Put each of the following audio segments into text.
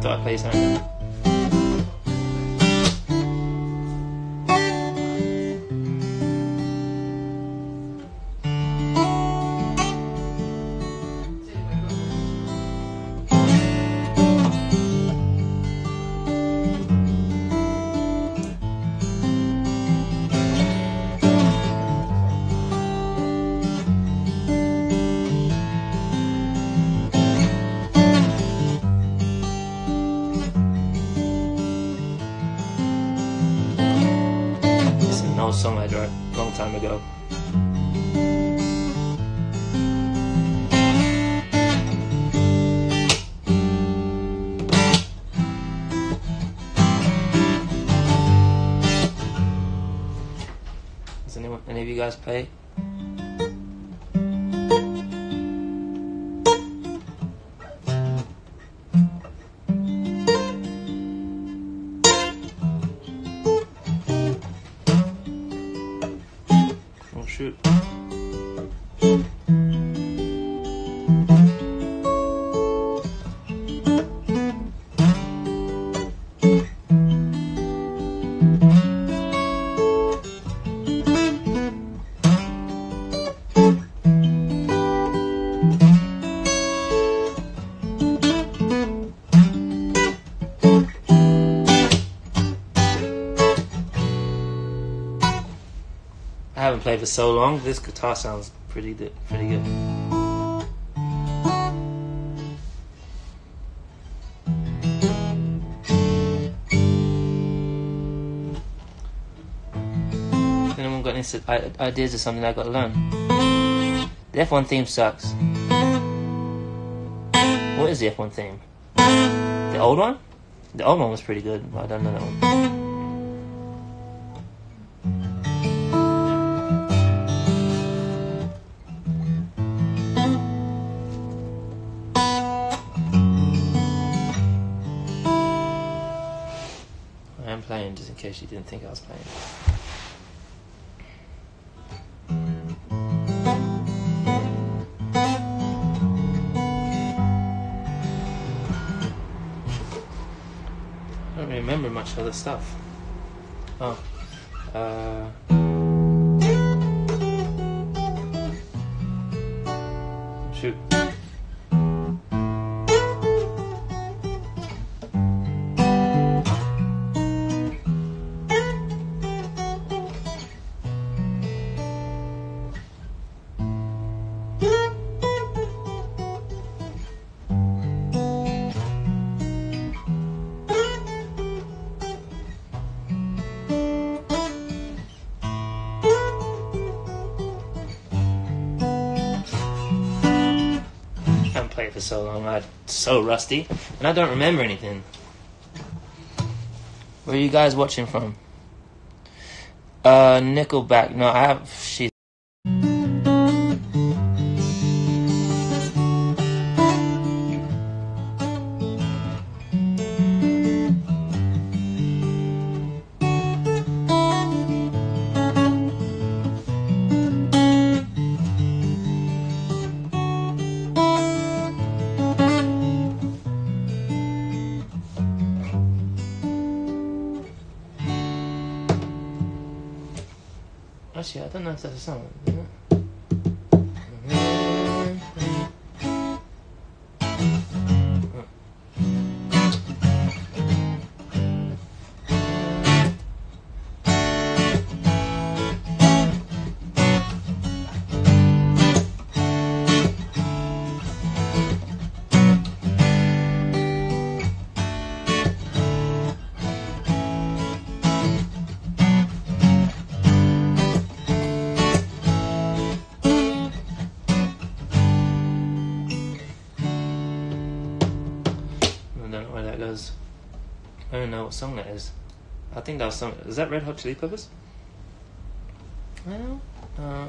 Thought I'd play something. A long time ago. Does anyone, any of you guys play? Shoot. Haven't played for so long. This guitar sounds pretty good. Pretty good. Anyone got any ideas of something I got to learn? The F1 theme sucks. What is the F1 theme? The old one? The old one was pretty good, I don't know that one. Playing just in case you didn't think I was playing. I don't remember much of the stuff. Oh. Uh. Shoot. For so long. I'm so rusty, and I don't remember anything. Where are you guys watching from? Uh, Nickelback. No, I have. She. Actually, I don't know if that's a song. is goes. I don't know what song that is. I think that was song. Is that Red Hot Chili Peppers? Well, uh,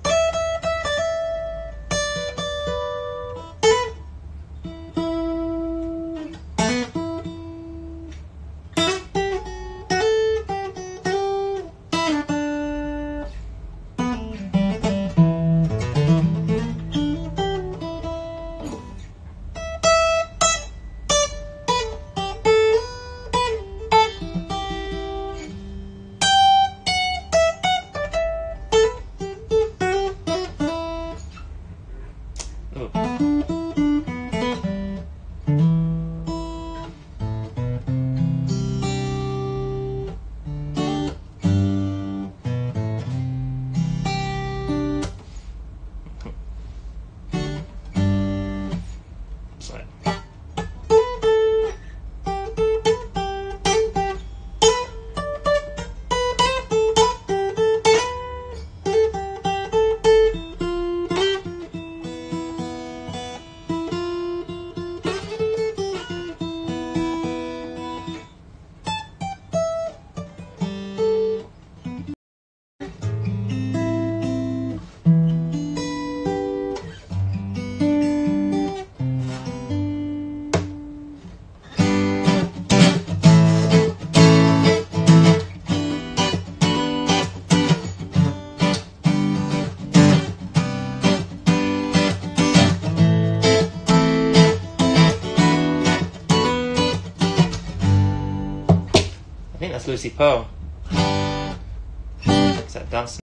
That's Lucy Pearl. Is dancing?